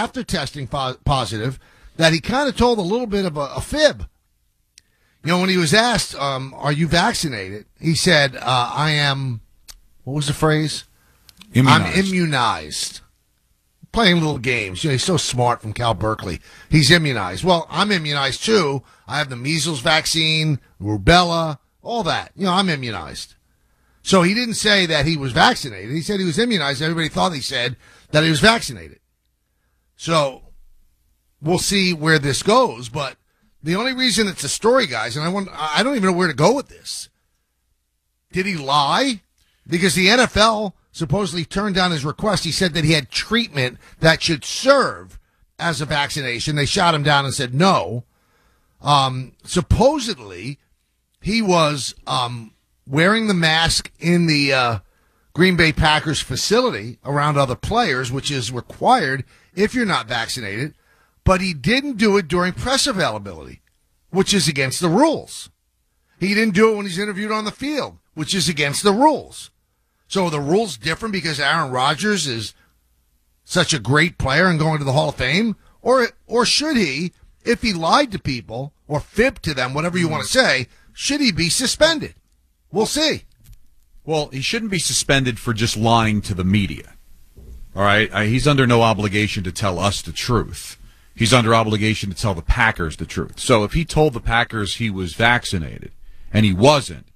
after testing po- positive that he kind of told a little bit of a, a fib. You know, when he was asked, um, "Are you vaccinated?" He said, uh, "I am." What was the phrase? Immunized. I'm immunized. Playing little games. You know, he's so smart from Cal Berkeley. He's immunized. Well, I'm immunized too. I have the measles vaccine, rubella, all that. You know, I'm immunized. So he didn't say that he was vaccinated. He said he was immunized. Everybody thought he said that he was vaccinated. So we'll see where this goes. But the only reason it's a story, guys, and I want, I don't even know where to go with this. Did he lie? Because the NFL supposedly turned down his request. He said that he had treatment that should serve as a vaccination. They shot him down and said no. Um, supposedly, he was um, wearing the mask in the uh, Green Bay Packers facility around other players, which is required if you're not vaccinated. But he didn't do it during press availability, which is against the rules. He didn't do it when he's interviewed on the field, which is against the rules. So the rules different because Aaron Rodgers is such a great player and going to the Hall of Fame, or or should he, if he lied to people or fibbed to them, whatever you want to say, should he be suspended? We'll see. Well, he shouldn't be suspended for just lying to the media. All right, uh, he's under no obligation to tell us the truth. He's under obligation to tell the Packers the truth. So if he told the Packers he was vaccinated and he wasn't,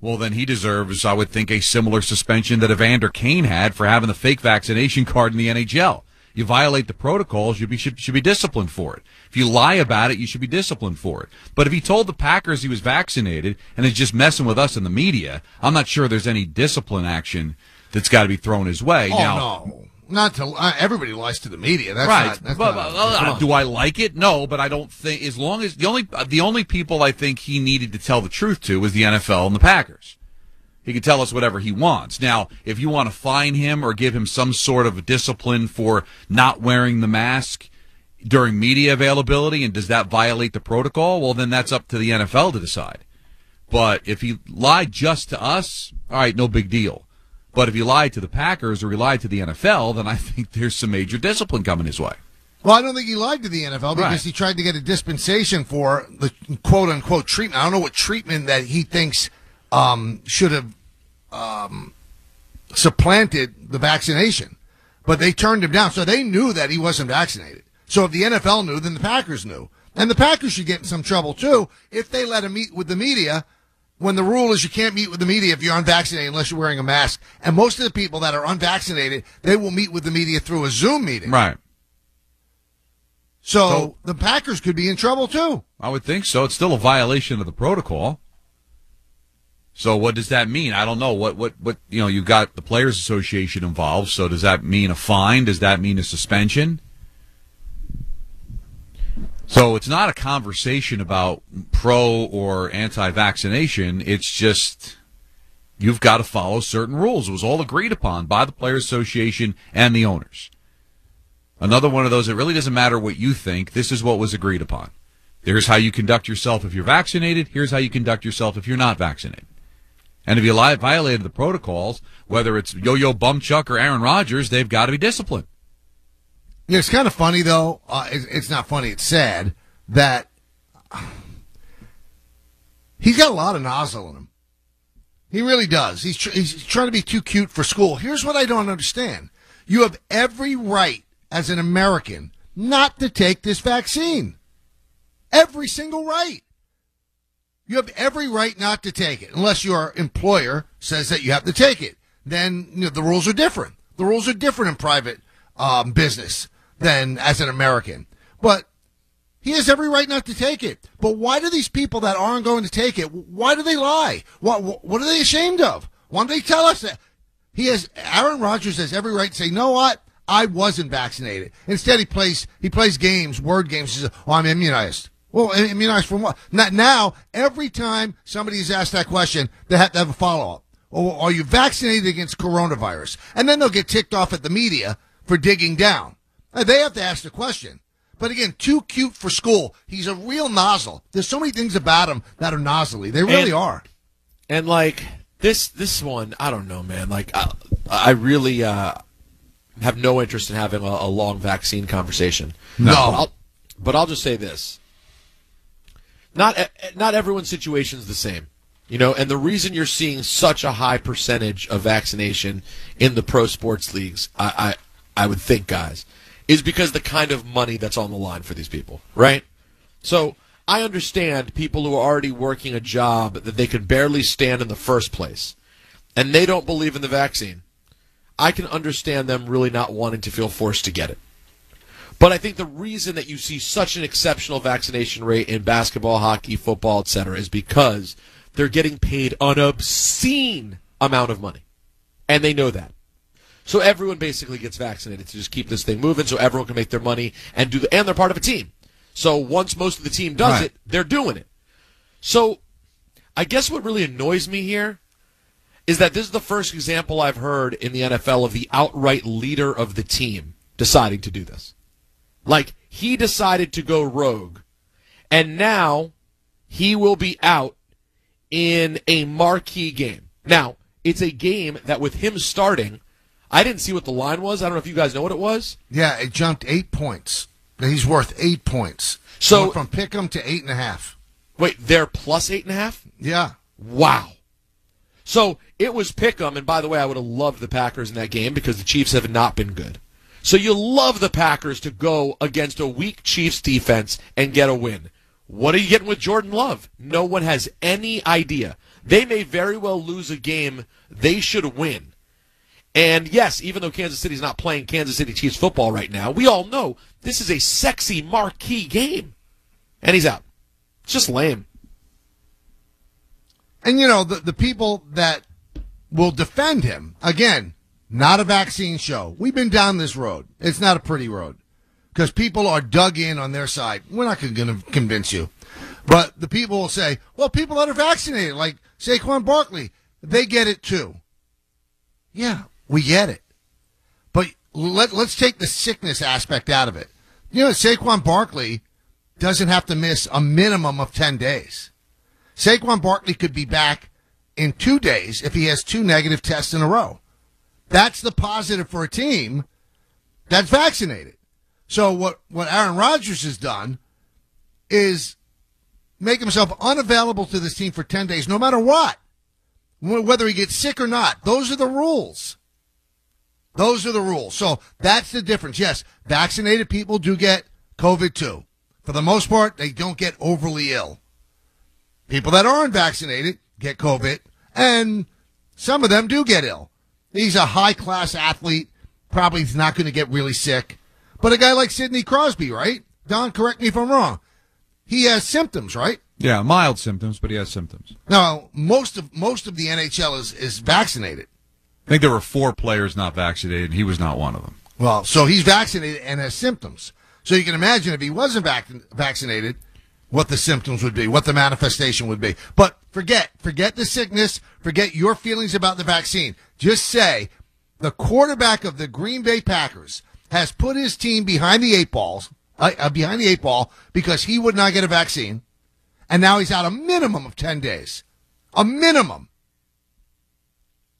well, then he deserves, I would think, a similar suspension that Evander Kane had for having the fake vaccination card in the NHL. You violate the protocols, you be, should, should be disciplined for it. If you lie about it, you should be disciplined for it. But if he told the Packers he was vaccinated and is just messing with us in the media, I'm not sure there's any discipline action that's got to be thrown his way. Oh now, no, not to uh, everybody lies to the media. That's right. Not, that's but, not- uh, do I like it? No, but I don't think as long as the only the only people I think he needed to tell the truth to was the NFL and the Packers. He can tell us whatever he wants. Now, if you want to fine him or give him some sort of discipline for not wearing the mask during media availability, and does that violate the protocol? Well, then that's up to the NFL to decide. But if he lied just to us, all right, no big deal. But if he lied to the Packers or he lied to the NFL, then I think there's some major discipline coming his way. Well, I don't think he lied to the NFL because Right. he tried to get a dispensation for the quote unquote treatment. I don't know what treatment that he thinks um, should have um, supplanted the vaccination, but they turned him down. So they knew that he wasn't vaccinated. So if the NFL knew, then the Packers knew. And the Packers should get in some trouble too if they let him meet with the media when the rule is you can't meet with the media if you're unvaccinated unless you're wearing a mask. And most of the people that are unvaccinated, they will meet with the media through a Zoom meeting. Right. So, So- the Packers could be in trouble too. I would think so. It's still a violation of the protocol. So what does that mean? I don't know. What what what you know, you got the players association involved, so does that mean a fine? Does that mean a suspension? So it's not a conversation about pro or anti-vaccination. It's just you've got to follow certain rules. It was all agreed upon by the players association and the owners. Another one of those, it really doesn't matter what you think. This is what was agreed upon. Here's how you conduct yourself if you're vaccinated. Here's how you conduct yourself if you're not vaccinated. And if you violated the protocols, whether it's Yo-Yo Bumchuck or Aaron Rodgers, they've got to be disciplined. It's kind of funny though. Uh, it's, it's not funny. It's sad that he's got a lot of nozzle in him. He really does. He's tr- he's trying to be too cute for school. Here's what I don't understand: you have every right as an American not to take this vaccine. Every single right. You have every right not to take it unless your employer says that you have to take it. Then you know, the rules are different. The rules are different in private um, business than as an American. But he has every right not to take it. But why do these people that aren't going to take it? Why do they lie? What What are they ashamed of? Why don't they tell us that? He has Aaron Rodgers has every right to say, "Know what? I wasn't vaccinated." Instead, he plays he plays games, word games. He says, "Oh, I'm immunized." Well, immunized from what? Not now. Every time somebody is asked that question, they have to have a follow up. Or oh, are you vaccinated against coronavirus? And then they'll get ticked off at the media for digging down. Uh, They have to ask the question. But again, too cute for school. He's a real nozzle. There's so many things about him that are nozzly. They really And- are. And like this this one, I don't know, man. Like I, I really uh have no interest in having a, a long vaccine conversation. No. But I'll, but I'll just say this: not not everyone's situation is the same. You know, and the reason you're seeing such a high percentage of vaccination in the pro sports leagues, I, I, I would think, guys, is because the kind of money that's on the line for these people, right? So I understand people who are already working a job that they could barely stand in the first place, and they don't believe in the vaccine. I can understand them really not wanting to feel forced to get it. But I think the reason that you see such an exceptional vaccination rate in basketball, hockey, football, etc., is because they're getting paid an obscene amount of money. And they know that. So everyone basically gets vaccinated to just keep this thing moving so everyone can make their money and do the, and they're part of a team. So once most of the team does Right. it, they're doing it. So I guess what really annoys me here is that this is the first example I've heard in the NFL of the outright leader of the team deciding to do this. Like he decided to go rogue, and now he will be out in a marquee game. Now, it's a game that with him starting, I didn't see what the line was. I don't know if you guys know what it was. Yeah, it jumped eight points. He's worth eight points. So- Went from Pick'em to eight and a half. Wait, they're plus eight and a half? Yeah. Wow. So it was Pick'em, and by the way, I would have loved the Packers in that game because the Chiefs have not been good. So you love the Packers to go against a weak Chiefs defense and get a win. What are you getting with Jordan Love? No one has any idea. They may very well lose a game they should win. And yes, even though Kansas City's not playing Kansas City Chiefs football right now, we all know this is a sexy marquee game. And he's out. It's just lame. And you know, the, the people that will defend him, again, not a vaccine show. We've been down this road. It's not a pretty road because people are dug in on their side. We're not going to convince you. But the people will say, well, people that are vaccinated, like Saquon Barkley, they get it too. Yeah, we get it. But let, let's take the sickness aspect out of it. You know, Saquon Barkley doesn't have to miss a minimum of 10 days. Saquon Barkley could be back in two days if he has two negative tests in a row. That's the positive for a team that's vaccinated. So what, what Aaron Rodgers has done is make himself unavailable to this team for 10 days, no matter what. Whether he gets sick or not. Those are the rules. Those are the rules. So that's the difference. Yes, vaccinated people do get COVID too. For the most part, they don't get overly ill. People that aren't vaccinated get COVID, and some of them do get ill. He's a high class athlete. Probably is not going to get really sick. But a guy like Sidney Crosby, right? Don, correct me if I'm wrong. He has symptoms, right? Yeah, mild symptoms, but he has symptoms. Now, most of most of the NHL is is vaccinated. I think there were four players not vaccinated, and he was not one of them. Well, so he's vaccinated and has symptoms. So you can imagine if he wasn't vac- vaccinated, what the symptoms would be, what the manifestation would be. But forget, forget the sickness, forget your feelings about the vaccine. Just say the quarterback of the Green Bay Packers has put his team behind the eight balls, uh, uh, behind the eight ball because he would not get a vaccine, and now he's out a minimum of ten days, a minimum,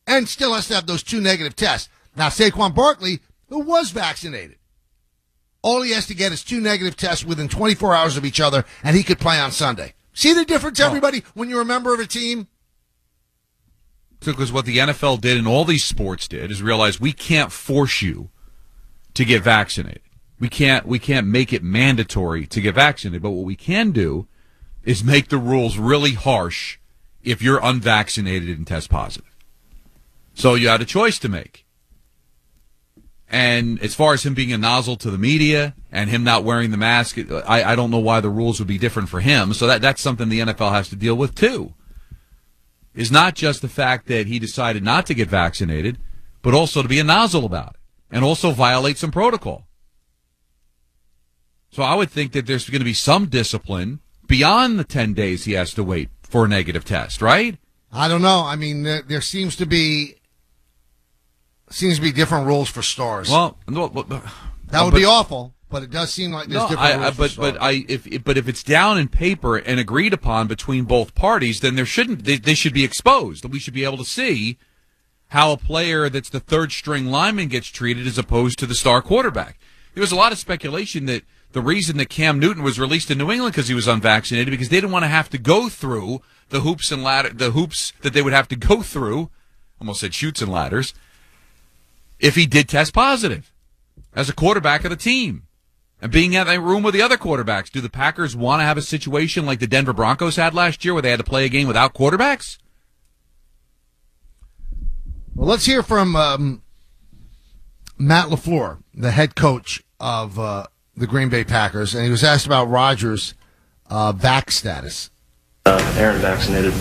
and still has to have those two negative tests. Now Saquon Barkley, who was vaccinated, all he has to get is two negative tests within 24 hours of each other, and he could play on Sunday. See the difference, everybody, when you're a member of a team? Because what the NFL did and all these sports did is realize we can't force you to get vaccinated. We can't we can't make it mandatory to get vaccinated. But what we can do is make the rules really harsh if you're unvaccinated and test positive. So you had a choice to make. And as far as him being a nozzle to the media and him not wearing the mask, I, I don't know why the rules would be different for him. So that, that's something the NFL has to deal with too is not just the fact that he decided not to get vaccinated, but also to be a nozzle about it and also violate some protocol. So I would think that there's going to be some discipline beyond the 10 days he has to wait for a negative test, right? I don't know. I mean, there, there seems to be seems to be different rules for stars. Well, no, but- that would but- be awful, but it does seem like there's No, different I, rules I, for but stars. but I if if- but if it's down in paper and agreed upon between both parties, then there shouldn't they, they should be exposed. We should be able to see how a player that's the third string lineman gets treated as opposed to the star quarterback. There was a lot of speculation that the reason that Cam Newton was released in New England because he was unvaccinated because they didn't want to have to go through the hoops and ladder, the hoops that they would have to go through. Almost said chutes and ladders. If he did test positive as a quarterback of the team and being in that room with the other quarterbacks, do the Packers want to have a situation like the Denver Broncos had last year where they had to play a game without quarterbacks? Well, let's hear from um, Matt LaFleur, the head coach of uh, the Green Bay Packers, and he was asked about Rodgers' uh, vac status. Uh, Aaron vaccinated.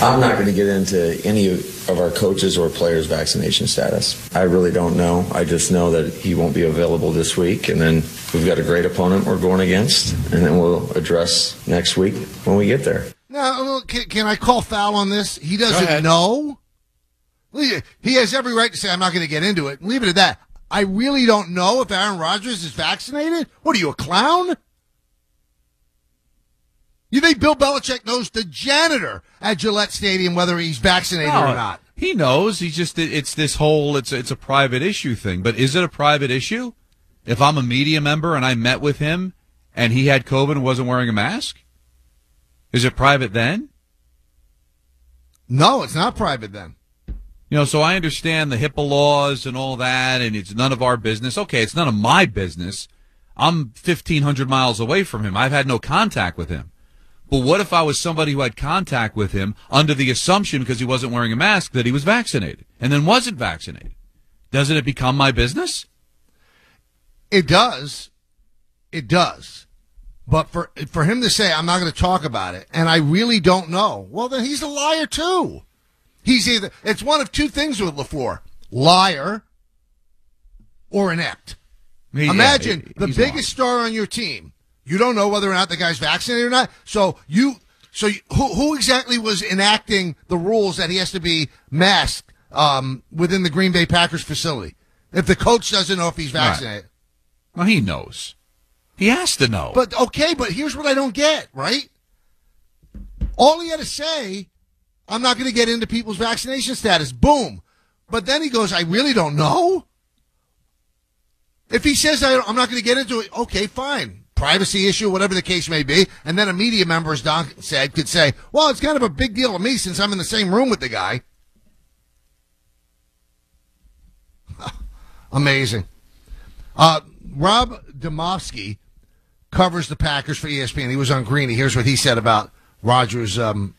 I'm not going to get into any of our coaches or players' vaccination status. I really don't know. I just know that he won't be available this week, and then we've got a great opponent we're going against, and then we'll address next week when we get there. Now, can, can I call foul on this? He doesn't know. He has every right to say, I'm not going to get into it. Leave it at that. I really don't know if Aaron Rodgers is vaccinated. What are you, a clown? You think Bill Belichick knows the janitor at Gillette Stadium whether he's vaccinated No, or not? He knows. He's just it's this whole it's it's a private issue thing. But is it a private issue? If I'm a media member and I met with him and he had COVID and wasn't wearing a mask, is it private then? No, it's not private then. You know, so I understand the HIPAA laws and all that, and it's none of our business. Okay, it's none of my business. I'm 1,500 miles away from him. I've had no contact with him. But what if I was somebody who had contact with him under the assumption because he wasn't wearing a mask that he was vaccinated and then wasn't vaccinated? Doesn't it become my business? It does. It does. But for for him to say I'm not going to talk about it and I really don't know, well then he's a liar too. He's either it's one of two things with LaFleur. Liar or inept. He- yeah, Imagine he- the biggest star on your team. You don't know whether or not the guy's vaccinated or not. So you, so you, who who exactly was enacting the rules that he has to be masked um, within the Green Bay Packers facility? If the coach doesn't know if he's vaccinated, Well, he knows. He has to know. but okay, but here's what I don't get. Right? All he had to say, I'm not going to get into people's vaccination status. Boom. But then he goes, I really don't know. If he says I, I'm not going to get into it, okay, fine. Privacy issue, whatever the case may be. And then a media member, as Don said, could say, well, it's kind of a big deal to me since I'm in the same room with the guy. Amazing. Uh, Rob Demovsky covers the Packers for ESPN. He was on Greeny. Here's what he said about Rodgers um,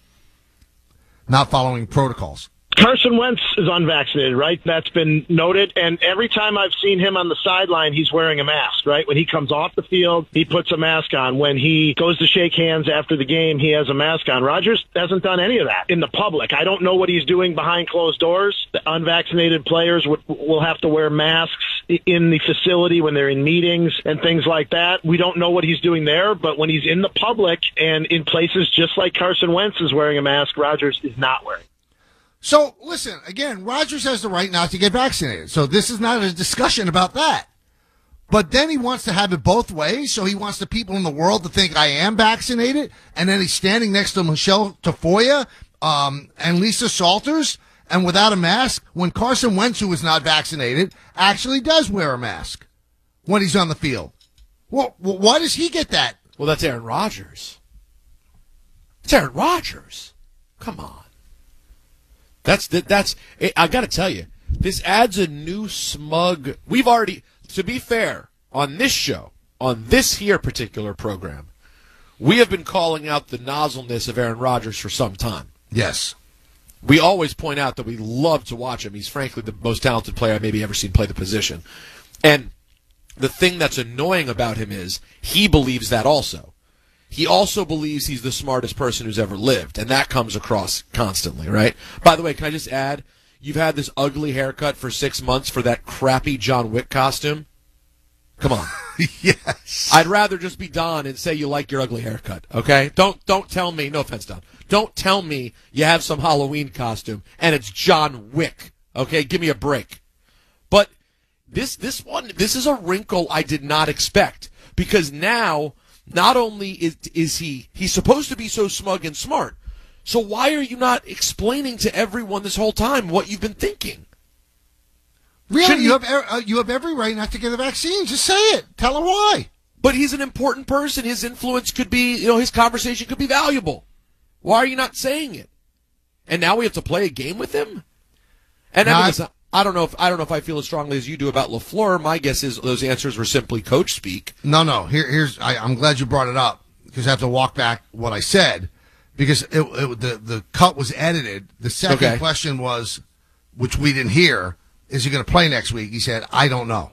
not following protocols. Carson Wentz is unvaccinated, right? That's been noted. And every time I've seen him on the sideline, he's wearing a mask, right? When he comes off the field, he puts a mask on. When he goes to shake hands after the game, he has a mask on. Rodgers hasn't done any of that in the public. I don't know what he's doing behind closed doors. The unvaccinated players would, will have to wear masks in the facility when they're in meetings and things like that. We don't know what he's doing there, but when he's in the public and in places just like Carson Wentz is wearing a mask, Rodgers is not wearing. So listen, again, Rodgers has the right not to get vaccinated. So this is not a discussion about that. But then he wants to have it both ways. So he wants the people in the world to think I am vaccinated. And then he's standing next to Michele Tafoya, um, and Lisa Salters and without a mask when Carson Wentz, who is not vaccinated, actually does wear a mask when he's on the field. Well, why does he get that? Well, that's Aaron Rodgers. It's Aaron Rodgers. Come on. That's that, that's. Eh, I got to tell you, this adds a new smug. We've already, to be fair, on this show, on this here particular program, we have been calling out the nozzleness of Aaron Rodgers for some time. Yes. We always point out that we love to watch him. He's frankly the most talented player I've maybe ever seen play the position. And the thing that's annoying about him is he believes that also. He also believes he's the smartest person who's ever lived, and that comes across constantly, right? By the way, can I just add, you've had this ugly haircut for six months for that crappy John Wick costume. Come on. yes. I'd rather just be Don and say you like your ugly haircut. Okay? Don't don't tell me. No offense, Don. Don't tell me you have some Halloween costume and it's John Wick. Okay? Give me a break. But this this one this is a wrinkle I did not expect because now not only is is he he's supposed to be so smug and smart. So why are you not explaining to everyone this whole time what you've been thinking? Really, Shouldn't you he- have uh, you have every right not to get the vaccine. Just say it. Tell her why. But he's an important person. His influence could be, you know, his conversation could be valuable. Why are you not saying it? And now we have to play a game with him. And I, mean, I- I don't know if I don't know if I feel as strongly as you do about LaFleur. My guess is those answers were simply coach speak. No, no. Here, here's. I, I'm glad you brought it up because I have to walk back what I said because it, it, the the cut was edited. The second Okay. question was, which we didn't hear, is he going to play next week? He said, I don't know.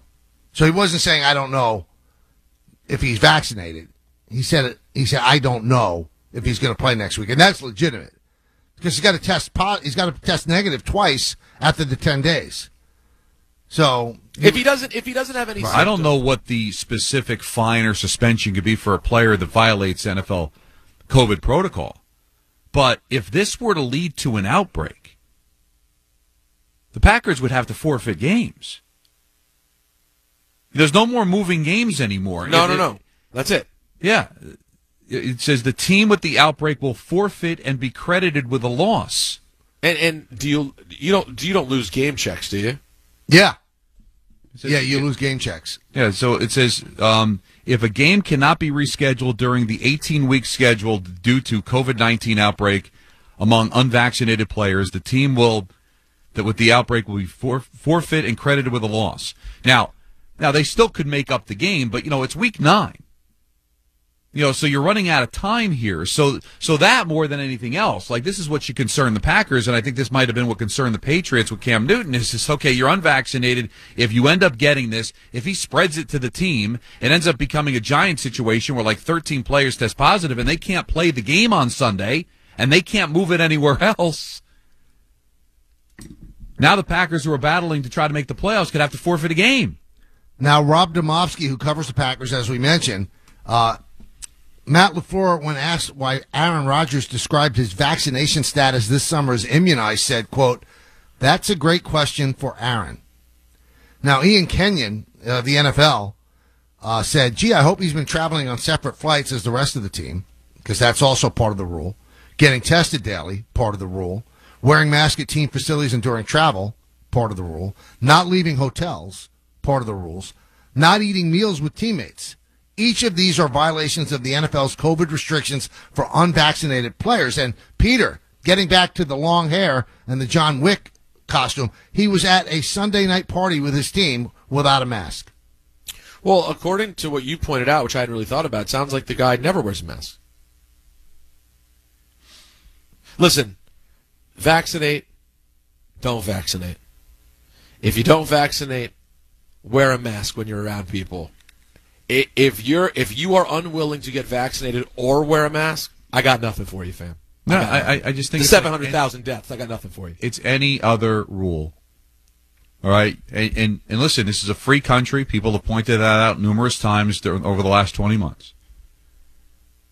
So he wasn't saying I don't know if he's vaccinated. He said. He said I don't know if he's going to play next week, and that's legitimate because he's got to test. po- He's got to test negative twice after the ten days. So If he doesn't, if he doesn't have any, I don't know what the specific fine or suspension could be for a player that violates NFL COVID protocol. But if this were to lead to an outbreak, the Packers would have to forfeit games. There's no more moving games anymore. No, It- no, no. That's it. Yeah. It says the team with the outbreak will forfeit and be credited with a loss. And and do you you don't do you don't lose game checks, do you? yeah, says- yeah, you lose game checks. Yeah, so it says um, if a game cannot be rescheduled during the 18 week schedule due to COVID 19 outbreak among unvaccinated players, the team will that with the outbreak will be for, forfeit and credited with a loss. Now, now they still could make up the game, but you know it's week nine. You know, so you're running out of time here. So, so that more than anything else, like this is what should concern the Packers, and I think this might have been what concerned the Patriots with Cam Newton. Is this okay? You're unvaccinated. If you end up getting this, if he spreads it to the team, it ends up becoming a giant situation where like 13 players test positive and they can't play the game on Sunday and they can't move it anywhere else. Now the Packers who are battling to try to make the playoffs could have to forfeit a game. Now, Rob Demovsky, who covers the Packers, as we mentioned, uh, Matt LaFleur, when asked why Aaron Rodgers described his vaccination status this summer as immunized, said, quote, that's a great question for Aaron. Now, Ian Kenyon, uh, the NFL, uh, said, gee, I hope he's been traveling on separate flights as the rest of the team, because that's also part of the rule. Getting tested daily, part of the rule. Wearing masks at team facilities and during travel, part of the rule. Not leaving hotels, part of the rules. Not eating meals with teammates. Each of these are violations of the NFL's COVID restrictions for unvaccinated players. And Peter, getting back to the long hair and the John Wick costume, he was at a Sunday night party with his team without a mask. Well, according to what you pointed out, which I hadn't really thought about, sounds like the guy never wears a mask. Listen, vaccinate, don't vaccinate. If you don't vaccinate, wear a mask when you're around people. If you're if you are unwilling to get vaccinated or wear a mask, I got nothing for you, fam. No, I. I, I just think the like- seven hundred thousand deaths. I got nothing for you. it's any other rule. All right, and, and and listen, this is a free country. People have pointed that out numerous times during, over the last twenty months.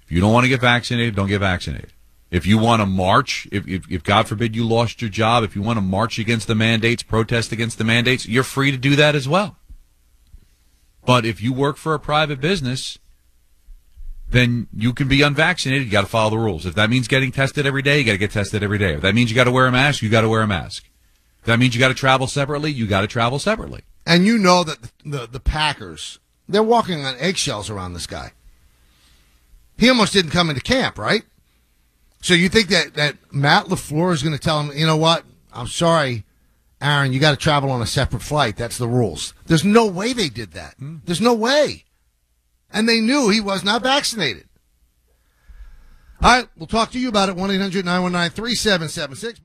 If you don't want to get vaccinated, don't get vaccinated. If you want to march, if, if if God forbid you lost your job, if you want to march against the mandates, protest against the mandates, you're free to do that as well. But if you work for a private business, then you can be unvaccinated. You got to follow the rules. If that means getting tested every day, you got to get tested every day. If that means you got to wear a mask, you got to wear a mask. If that means you got to travel separately, you got to travel separately. And you know that the, the, the Packers, they're walking on eggshells around this guy. He almost didn't come into camp, right? So you think that, that Matt LaFleur is going to tell him, you know what? I'm sorry, Aaron, you got to travel on a separate flight. That's the rules. There's no way they did that. Hmm. There's no way. And they knew he was not vaccinated. All right, we'll talk to you about it. 1 800 919 3776.